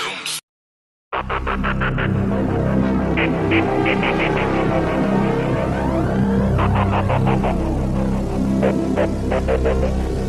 Dooms.